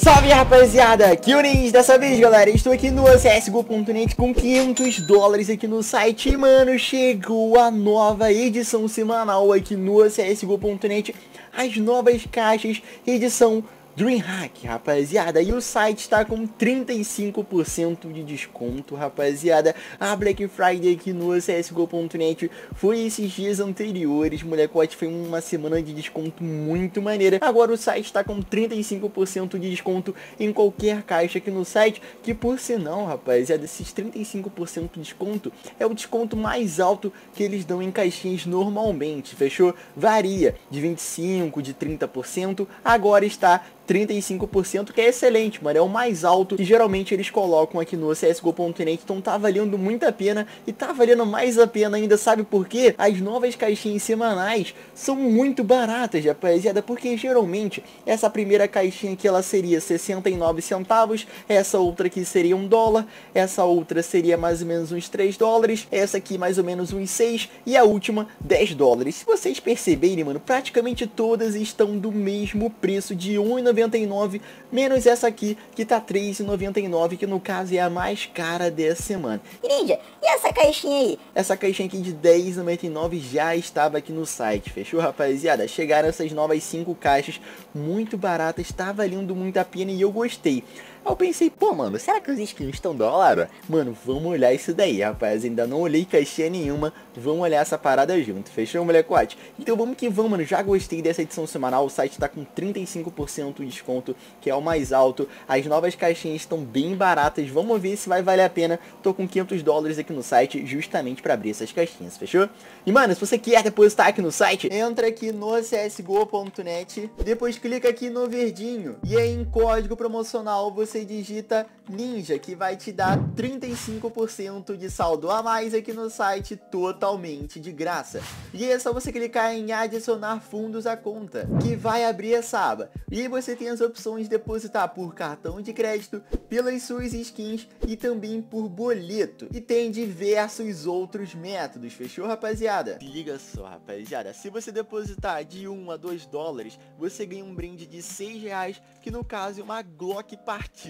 Salve rapaziada, Nins, dessa vez galera, estou aqui no CSGO.net com 500 dólares aqui no site. E mano, chegou a nova edição semanal aqui no CSGO.net As novas caixas, edição DreamHack, rapaziada. E o site está com 35% de desconto, rapaziada. A Black Friday aqui no CSGO.net foi esses dias anteriores, molecote. Foi uma semana de desconto muito maneira. Agora o site está com 35% de desconto em qualquer caixa aqui no site. Que por sinal, rapaziada, esses 35% de desconto é o desconto mais alto que eles dão em caixinhas normalmente, fechou? Varia de 25%, de 30%, agora está 35%, que é excelente, mano. É o mais alto que geralmente eles colocam aqui no CSGO.net. Então tá valendo muito a pena e tá valendo mais a pena ainda, sabe por quê? As novas caixinhas semanais são muito baratas, rapaziada, porque geralmente essa primeira caixinha aqui ela seria 69 centavos, essa outra aqui seria um dólar, essa outra seria mais ou menos uns 3 dólares, essa aqui mais ou menos uns 6 e a última 10 dólares. Se vocês perceberem, mano, praticamente todas estão do mesmo preço de 1,99 3,99 menos essa aqui que tá 3,99 que no caso é a mais cara dessa semana. Ninja, e essa caixinha aí? Essa caixinha aqui de 10,99 já estava aqui no site, fechou rapaziada? Chegaram essas novas 5 caixas muito baratas, está valendo muito a pena e eu gostei. Aí eu pensei, pô, mano, será que os skins estão da hora? Mano, vamos olhar isso daí, rapaz. Ainda não olhei caixinha nenhuma. Vamos olhar essa parada junto. Fechou, molecote? Então vamos que vamos, mano. Já gostei dessa edição semanal. O site tá com 35% de desconto, que é o mais alto. As novas caixinhas estão bem baratas. Vamos ver se vai valer a pena. Tô com 500 dólares aqui no site, justamente para abrir essas caixinhas, fechou? E, mano, se você quer depositar aqui no site, entra aqui no csgo.net. Depois clica aqui no verdinho. E aí, em código promocional, você você digita Ninja, que vai te dar 35% de saldo a mais aqui no site, totalmente de graça. E é só você clicar em adicionar fundos à conta, que vai abrir essa aba. E você tem as opções de depositar por cartão de crédito, pelas suas skins e também por boleto. E tem diversos outros métodos, fechou rapaziada? Liga só rapaziada, se você depositar de 1 a 2 dólares, você ganha um brinde de 6 reais, que no caso é uma Glock partida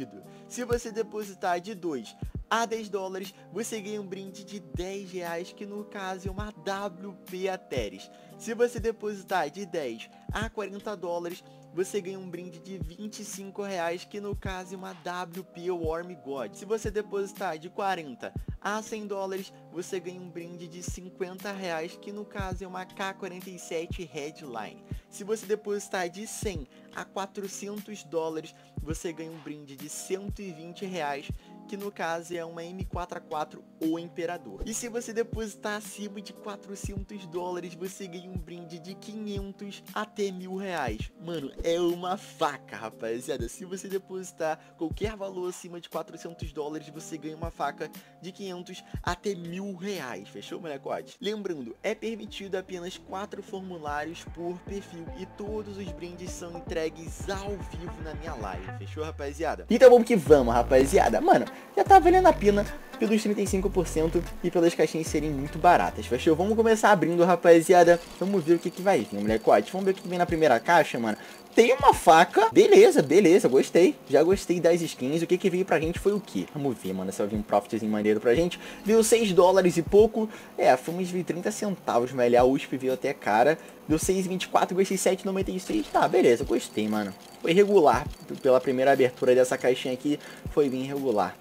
se você depositar de 2 a 10 dólares, você ganha um brinde de 10 reais, que no caso é uma WP Ateres. Se você depositar de 10 a 40 dólares, você ganha um brinde de 25 reais, que no caso é uma WP Warm God. Se você depositar de 40 a 100 dólares, você ganha um brinde de 50 reais, que no caso é uma K47 Headline. Se você depositar de 100 a 400 dólares, você ganha um brinde de 120 reais, que no caso é uma M44 ou Imperador. E se você depositar acima de 400 dólares, você ganha um brinde de 500 até mil reais. Mano, é uma faca, rapaziada. Se você depositar qualquer valor acima de 400 dólares, você ganha uma faca de 500 até mil reais. Fechou, molecote? Lembrando, é permitido apenas 4 formulários por perfil e todos os brindes são entregues ao vivo na minha live. Fechou, rapaziada? Então vamos que vamos, rapaziada. Mano, já tá valendo a pena pelos 35% e pelas caixinhas serem muito baratas, fechou? Vamos começar abrindo, rapaziada. Vamos ver o que que vai vir, molecote. Vamos ver o que vem na primeira caixa, mano. Tem uma faca. Beleza, beleza, gostei. Já gostei das skins. O que que veio pra gente foi o que? Vamos ver, mano, se vai vir um profitzinho maneiro pra gente. Veio 6 dólares e pouco. É, fomos de 30 centavos, mas a USP veio até cara. Deu 6,24, gostei 7,96. Tá, beleza, gostei, mano. Foi regular. Pela primeira abertura dessa caixinha aqui, foi bem regular.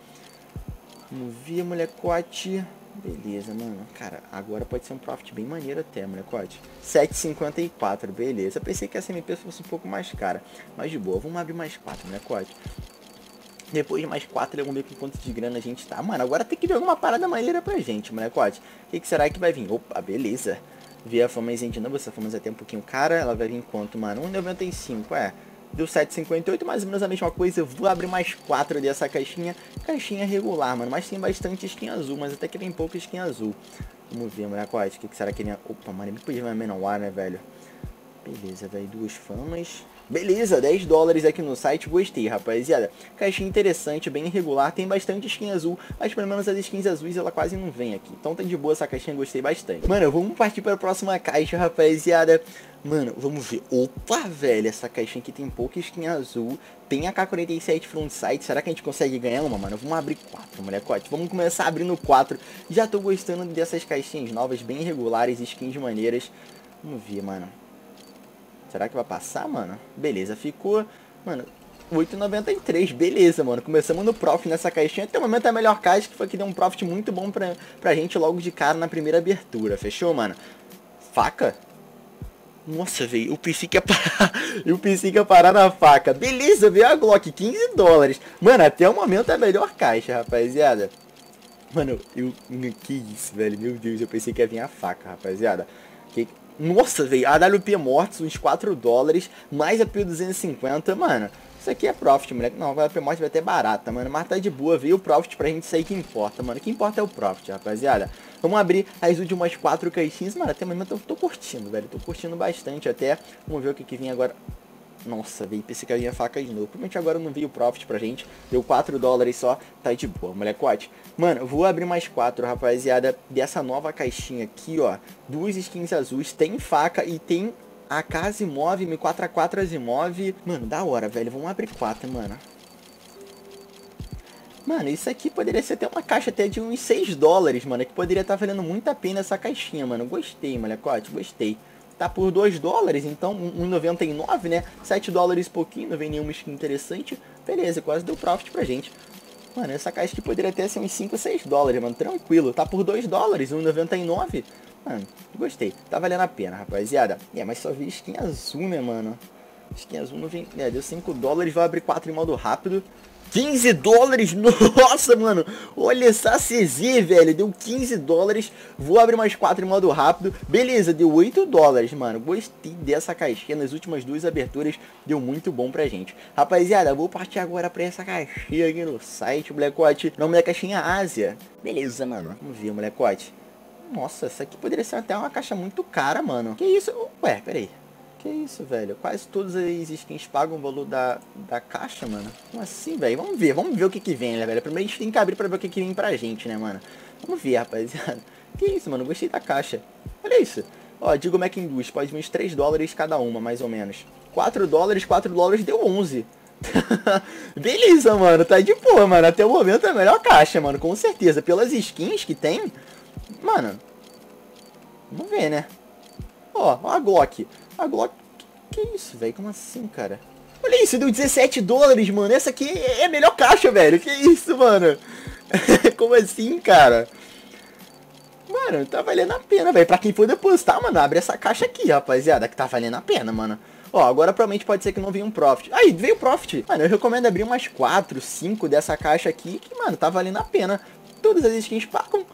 Vamos ver, molecote. Beleza, mano. Cara, agora pode ser um profit bem maneiro até, molecote. 7,54, beleza. Pensei que essa MP fosse um pouco mais cara. Mas de boa, vamos abrir mais 4, molecote. Depois de mais 4, vamos ver com quanto de grana a gente tá. Mano, agora tem que ver alguma parada maneira pra gente, molecote. O que, que será que vai vir? Opa, beleza. Vi a fama de novo, essa fama é até um pouquinho cara. Ela vai vir quanto, mano? 1,95, é deu 7,58, mais ou menos a mesma coisa. Eu vou abrir mais 4 dessa caixinha. Caixinha regular, mano, mas tem bastante skin azul, mas até que tem pouca skin azul. Vamos ver, molecote, o que, que será que ele... Opa, mano, ele podia ver Menor, né, velho? Beleza, velho, duas famas. Beleza, 10 dólares aqui no site, gostei, rapaziada. Caixinha interessante, bem irregular, tem bastante skin azul, mas pelo menos as skins azuis ela quase não vem aqui. Então tá de boa essa caixinha, gostei bastante. Mano, vamos partir para a próxima caixa, rapaziada. Mano, vamos ver. Opa, velho, essa caixinha aqui tem pouca skin azul. Tem a K-47 frontside. Será que a gente consegue ganhar uma, mano? Vamos abrir quatro, molecote. Vamos começar abrindo quatro. Já tô gostando dessas caixinhas novas, bem regulares, skins maneiras. Vamos ver, mano. Será que vai passar, mano? Beleza, ficou... Mano, 8,93, beleza, mano. Começamos no profit nessa caixinha. Até o momento é a melhor caixa, que foi que deu um profit muito bom pra, pra gente logo de cara na primeira abertura. Fechou, mano? Faca? Nossa, velho, eu pensei que ia parar. Eu pensei que ia parar na faca. Beleza, veio a Glock, 15 dólares. Mano, até o momento é a melhor caixa, rapaziada. Mano, eu. Que isso, velho. Meu Deus, eu pensei que ia vir a faca, rapaziada. Que... Nossa, velho, AWP Mortis, uns 4 dólares, mais a P250, mano. Isso aqui é profit, moleque. Não, a AWP Mortis vai até barata, mano. Mas tá de boa, veio o profit pra gente sair que importa, mano. O que importa é o profit, rapaziada. Vamos abrir as últimas quatro caixinhas. Mano, até o eu tô curtindo, velho. Tô curtindo bastante até. Vamos ver o que que vem agora. Nossa, veio pensei que ia faca de novo. Provavelmente agora não veio profit pra gente. Deu 4 dólares só. Tá de boa, molecote. Mano, vou abrir mais 4, rapaziada. Dessa nova caixinha aqui, ó. Duas skins azuis. Tem faca e tem a casa imóvel. M4A4 Azimov. Mano, da hora, velho. Vamos abrir 4, mano. Mano, isso aqui poderia ser até uma caixa até de uns 6 dólares, mano. Que poderia estar tá valendo muito a pena essa caixinha, mano. Gostei, molecote, gostei. Tá por 2 dólares, então 1,99, né? 7 dólares pouquinho, não vem nenhuma skin interessante. Beleza, quase deu profit pra gente. Mano, essa caixa aqui poderia até ser uns 5, 6 dólares, mano. Tranquilo. Tá por 2 dólares, 1,99. Mano, gostei. Tá valendo a pena, rapaziada. É, mas só vi skin azul, né, mano? Skin azul não vem... É, deu 5 dólares, vai abrir 4 em modo rápido. 15 dólares, nossa, mano, olha essa CZ, velho, deu 15 dólares, vou abrir mais 4 em modo rápido, beleza, deu 8 dólares, mano, gostei dessa caixinha, nas últimas duas aberturas, deu muito bom pra gente. Rapaziada, vou partir agora pra essa caixinha aqui no site, molecote, nome da caixinha Ásia, beleza, mano, vamos ver, molecote. Nossa, essa aqui poderia ser até uma caixa muito cara, mano, que isso, ué, peraí. Que isso, velho? Quase todas as skins pagam o valor da, da caixa, mano. Como assim, velho? Vamos ver, vamos ver o que que vem, né, velho? Primeiro a gente tem que abrir pra ver o que que vem pra gente, né, mano? Vamos ver, rapaziada. Que isso, mano? Gostei da caixa. Olha isso. Ó, digo Mac Indus, pode uns 3 dólares cada uma, mais ou menos. 4 dólares, 4 dólares deu 11. Beleza, mano. Tá de boa, mano. Até o momento é a melhor caixa, mano. Com certeza. Pelas skins que tem. Mano. Vamos ver, né? Ó a Glock. A Glock... Que, isso, velho? Como assim, cara? Olha isso, deu 17 dólares, mano. Essa aqui é a melhor caixa, velho. Que isso, mano? Como assim, cara? Mano, tá valendo a pena, velho. Pra quem for depositar, mano, abre essa caixa aqui, rapaziada, que tá valendo a pena, mano. Ó, agora provavelmente pode ser que não venha um profit. Aí, veio profit. Mano, eu recomendo abrir umas 4, 5 dessa caixa aqui, que, mano, tá valendo a pena. Todas as skins pagam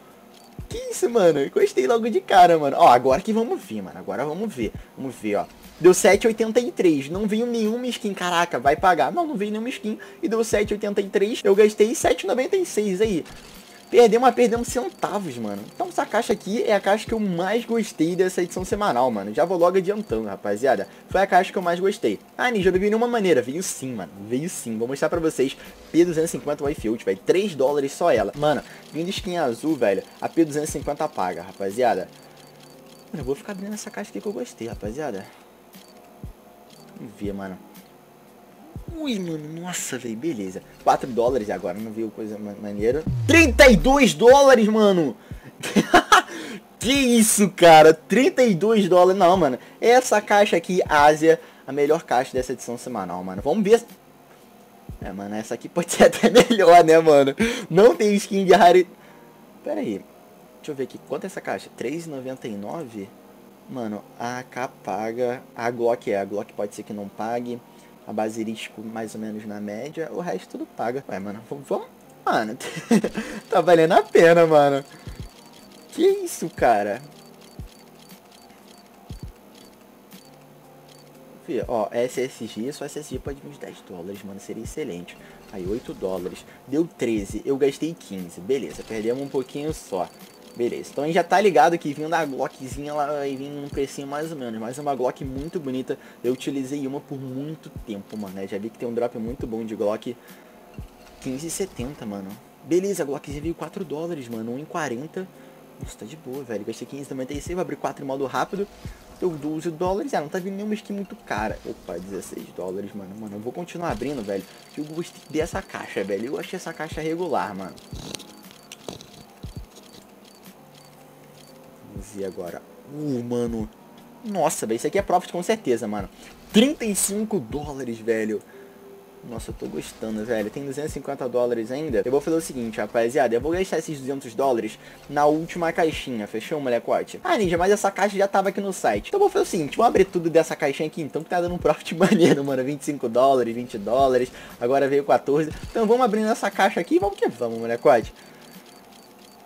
que isso, mano? Gostei logo de cara, mano. Ó, agora que vamos ver, mano. Agora vamos ver. Vamos ver, ó. Deu 7,83. Não veio nenhuma skin. Caraca, vai pagar. Não, não veio nenhuma skin. E deu 7,83. Eu gastei 7,96 aí. Perdemos, mas perdemos centavos, mano. Então essa caixa aqui é a caixa que eu mais gostei dessa edição semanal, mano. Já vou logo adiantando, rapaziada. Foi a caixa que eu mais gostei. Ah, Ninja, não veio nenhuma maneira. Veio sim, mano. Veio sim. Vou mostrar pra vocês. P250 Wi-Fi, velho. 3 dólares só ela. Mano, vindo skin azul, velho. A P250 paga, rapaziada. Mano, eu vou ficar abrindo essa caixa aqui que eu gostei, rapaziada. Vamos ver, mano. Ui, mano, nossa, velho, beleza. 4 dólares agora, não viu coisa maneira. 32 dólares, mano! que isso, cara? 32 dólares. Não, mano. Essa caixa aqui, Ásia, a melhor caixa dessa edição semanal, mano. Vamos ver. É, mano, essa aqui pode ser até melhor, né, mano? Não tem skin de rare... Pera aí. Deixa eu ver aqui. Quanto é essa caixa? 3,99? Mano, a AK paga. A Glock é. A Glock pode ser que não pague a Basilisco mais ou menos na média, o resto tudo paga. Ué, mano, vamos... Mano, tá valendo a pena, mano. Que isso, cara? Ó, SSG, só SSG pode vir uns 10 dólares, mano, seria excelente. Aí, 8 dólares. Deu 13, eu gastei 15. Beleza, perdemos um pouquinho só. Beleza, então a gente já tá ligado que vindo a Glockzinha ela vai vir num precinho mais ou menos, mas é uma Glock muito bonita. Eu utilizei uma por muito tempo, mano, né? Já vi que tem um drop muito bom de Glock 15,70, mano. Beleza, a Glockzinha veio 4 dólares, mano, 1,40. Nossa, tá de boa, velho. Gastei 15,96, vou abrir 4 em modo rápido. Deu 12 dólares. Ah, não tá vindo nenhuma skin muito cara. Opa, 16 dólares, mano. Mano, eu vou continuar abrindo, velho. Eu gostei dessa caixa, velho. Eu achei essa caixa regular, mano. Ver agora. Uh, mano. Nossa, velho. Isso aqui é profit com certeza, mano. 35 dólares, velho. Nossa, eu tô gostando, velho. Tem 250 dólares ainda. Eu vou fazer o seguinte, rapaziada. Eu vou gastar esses 200 dólares na última caixinha. Fechou, molecote? Ah, Ninja, mas essa caixa já tava aqui no site. Então eu vou fazer o seguinte. Vou abrir tudo dessa caixinha aqui, então, que tá dando um profit maneiro, mano. 25 dólares, 20 dólares. Agora veio 14. Então vamos abrindo essa caixa aqui vamos que vamos, molecote.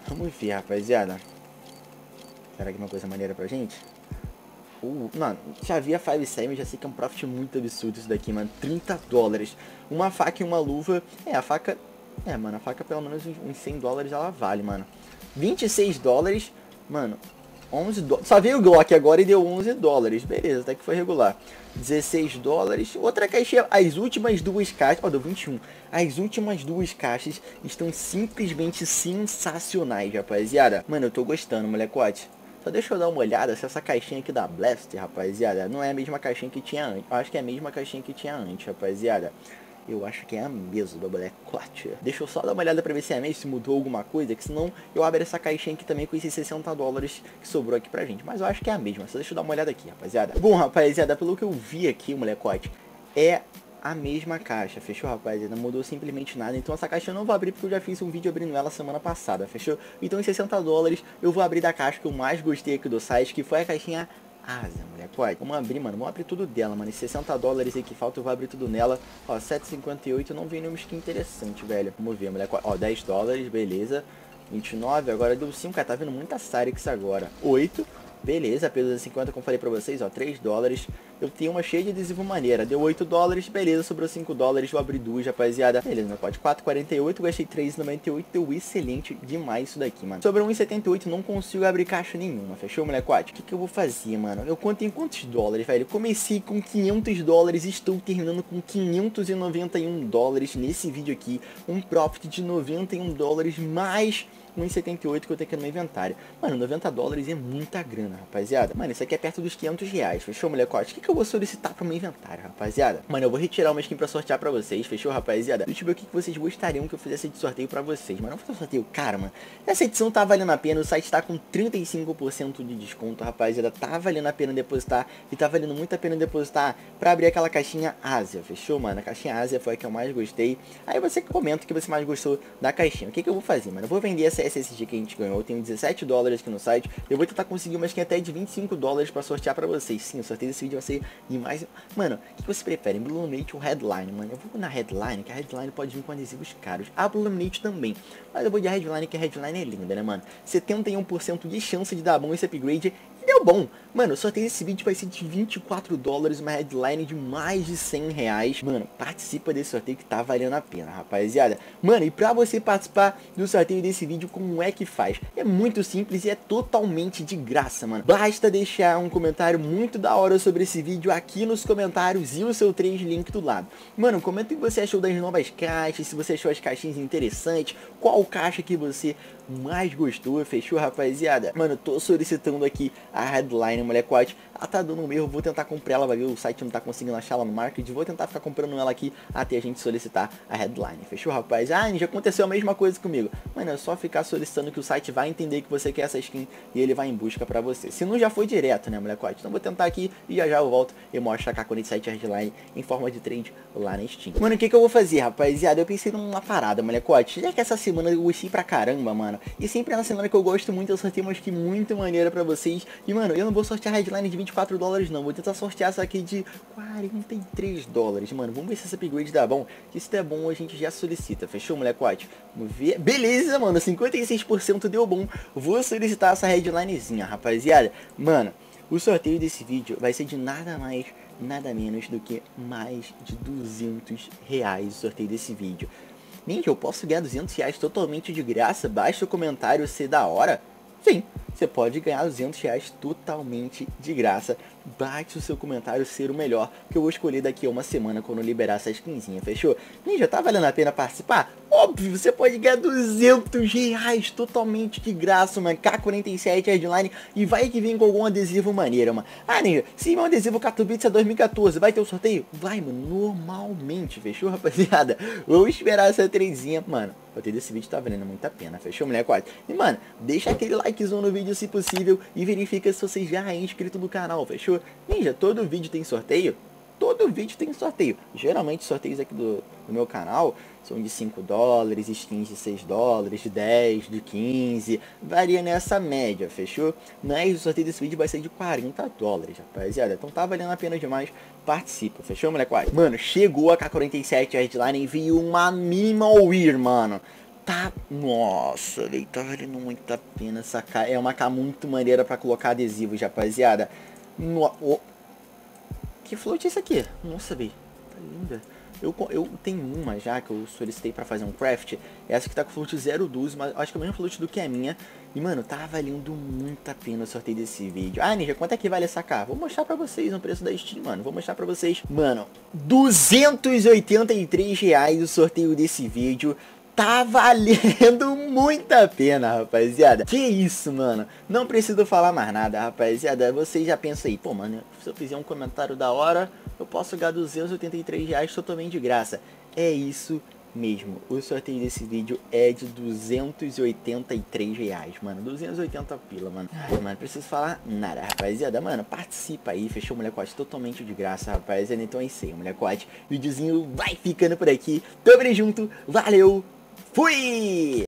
Vamos ver, rapaziada. Será que é uma coisa maneira pra gente? Uh, mano, já vi a 5 Sam, já sei que é um profit muito absurdo isso daqui, mano. 30 dólares. Uma faca e uma luva. É, a faca. É, mano, a faca pelo menos uns 100 dólares ela vale, mano. 26 dólares. Mano, 11 dólares. Só veio o Glock agora e deu 11 dólares. Beleza, até que foi regular. 16 dólares. Outra caixinha. As últimas duas caixas. Ó, deu 21. As últimas duas caixas estão simplesmente sensacionais, rapaziada. Mano, eu tô gostando, molecote. Deixa eu dar uma olhada se essa caixinha aqui da Blast, rapaziada, não é a mesma caixinha que tinha antes. Eu acho que é a mesma caixinha que tinha antes, rapaziada. Eu acho que é a mesma, molecote. Deixa eu só dar uma olhada pra ver se é a mesma, se mudou alguma coisa, que senão eu abro essa caixinha aqui também com esses 60 dólares que sobrou aqui pra gente. Mas eu acho que é a mesma, só deixa eu dar uma olhada aqui, rapaziada. Bom, rapaziada, pelo que eu vi aqui, molecote, é a mesma caixa, fechou, rapaziada? Não mudou simplesmente nada. Então essa caixa eu não vou abrir porque eu já fiz um vídeo abrindo ela semana passada, fechou? Então em 60 dólares eu vou abrir da caixa que eu mais gostei aqui do site, que foi a caixinha Asa, mulher, pode. Vamos abrir, mano. Vamos abrir tudo dela, mano. E 60 dólares aí que falta, eu vou abrir tudo nela. Ó, 7,58. Não vi nenhuma skin interessante, velho. Vamos ver, mulher. Ó, 10 dólares, beleza. 29, agora deu 5. Cara, tá vendo muita Cyrix agora. 8. Beleza, peso 50, como falei pra vocês, ó, 3 dólares. Eu tenho uma cheia de adesivo maneira. Deu 8 dólares, beleza, sobrou 5 dólares. Vou abrir duas, rapaziada. Beleza, meu pode 4,48, gastei 3,98. Deu excelente demais isso daqui, mano. Sobre 1,78, não consigo abrir caixa nenhuma, fechou, molecote? O que, que eu vou fazer, mano? Eu conto em quantos dólares, velho? comecei com 500 dólares estou terminando com 591 dólares nesse vídeo aqui. Um profit de 91 dólares mais 1,78 que eu tenho aqui no meu inventário. Mano, 90 dólares é muita grana, rapaziada. Mano, isso aqui é perto dos 500 reais. Fechou, molecote? O que, que eu vou solicitar pro meu inventário, rapaziada? Mano, eu vou retirar uma skin pra sortear pra vocês. Fechou, rapaziada? Deixa eu ver o que, que vocês gostariam que eu fizesse de sorteio pra vocês. Mas não fazer sorteio, cara, mano. Essa edição tá valendo a pena. O site tá com 35% de desconto, rapaziada. Tá valendo a pena depositar. E tá valendo muito a pena depositar pra abrir aquela caixinha Ásia. Fechou, mano? A caixinha Ásia foi a que eu mais gostei. Aí você comenta o que você mais gostou da caixinha. O que, que eu vou fazer, mano? Eu vou vender essa SSG que a gente ganhou. Eu tenho 17 dólares aqui no site. Eu vou tentar conseguir uma skin até de 25 dólares pra sortear pra vocês. Sim, o sorteio desse vídeo vai ser de mais... Mano, o que vocês preferem? Blue Luminate ou Headline, mano? Eu vou na Headline, que a Headline pode vir com adesivos caros. A Blue Luminate também. Mas eu vou de Headline, que a Headline é linda, né, mano? 71% de chance de dar bom esse upgrade deu bom. Mano, só tem esse vídeo vai ser de 24 dólares, uma headline de mais de 100 reais. Mano, participa desse sorteio que tá valendo a pena, rapaziada. Mano, e pra você participar do sorteio desse vídeo, como é que faz? É muito simples e é totalmente de graça, mano. Basta deixar um comentário muito da hora sobre esse vídeo aqui nos comentários e o seu 3 link do lado. Mano, comenta o que você achou das novas caixas, se você achou as caixinhas interessantes, qual caixa que você mais gostou, fechou, rapaziada? Mano, tô solicitando aqui a headline, molecote. Ela tá dando um erro, vou tentar comprar ela, vai ver, o site não tá conseguindo achar ela no market. Vou tentar ficar comprando ela aqui até a gente solicitar a headline, fechou, rapaz? Ah, já aconteceu a mesma coisa comigo. Mano, é só ficar solicitando que o site vai entender que você quer essa skin e ele vai em busca pra você. Se não já foi direto, né, molecote? Então vou tentar aqui e já já eu volto e mostro a Kakuni site headline em forma de trade lá na Steam. Mano, o que que eu vou fazer, rapaziada? Eu pensei numa parada, molecote. Já que essa semana eu gostei pra caramba, mano. E sempre na semana que eu gosto muito, eu sorteio uma skin muito maneira pra vocês. E, mano, eu não vou sortear a headline de 24 dólares, não. Vou tentar sortear essa aqui de 43 dólares. Mano, vamos ver se esse upgrade dá bom. Que se der bom, a gente já solicita. Fechou, molecote? Vamos ver. Beleza, mano. 56% deu bom. Vou solicitar essa headlinezinha, rapaziada. Mano, o sorteio desse vídeo vai ser de nada mais nada menos do que mais de 200 reais o sorteio desse vídeo. Gente, eu posso ganhar 200 reais totalmente de graça, basta o comentário ser da hora. Sim, você pode ganhar 200 reais totalmente de graça. Bate o seu comentário ser o melhor, que eu vou escolher daqui a uma semana quando liberar essas skinzinhas, fechou? Ninja, tá valendo a pena participar? Óbvio, você pode ganhar 200 reais totalmente de graça, mano. K47 Headline e vai que vem com algum adesivo maneiro, mano. Ah, Ninja, se um adesivo Catubits é 2014, vai ter o um sorteio? Vai, mano, normalmente, fechou, rapaziada? Vou esperar essa trezinha, mano. O roteiro desse vídeo tá valendo muito a pena, fechou, mulher 4? E, mano, deixa aquele likezão no vídeo se possível e verifica se você já é inscrito no canal, fechou? Ninja, todo vídeo tem sorteio? Todo vídeo tem sorteio. Geralmente sorteios aqui do, do meu canal são de 5 dólares, skins de 6 dólares, de 10, de 15, varia nessa média, fechou? Mas o sorteio desse vídeo vai ser de 40 dólares, rapaziada. Então tá valendo a pena demais, participa, fechou, moleque? Mano, chegou a K47 Headline veio uma Minimal Weir, mano tá. Nossa, ele tá valendo muito a pena essa K. É uma K muito maneira pra colocar adesivos, rapaziada. No... Oh. Que float é esse aqui? Nossa, bem. Tá linda. Eu, eu tenho uma já que eu solicitei pra fazer um craft. Essa que tá com float 012, mas acho que é o mesmo float do que a minha. E, mano, tá valendo muito a pena o sorteio desse vídeo. Ah, Ninja, quanto é que vale essa K? Vou mostrar pra vocês o preço da Steam, mano. Vou mostrar pra vocês. Mano, 283 reais o sorteio desse vídeo tá valendo muito a pena, rapaziada. Que isso, mano. Não preciso falar mais nada, rapaziada. Vocês já pensam aí, pô, mano, se eu fizer um comentário da hora, eu posso ganhar 283 reais totalmente de graça. É isso mesmo. O sorteio desse vídeo é de 283 reais, mano. 280 pila, mano. Ai, mano, preciso falar nada, rapaziada. Mano, participa aí. Fechou o molecote totalmente de graça, rapaziada. Então é isso aí, molecote. Videozinho vai ficando por aqui. Tamo junto. Valeu. Fui!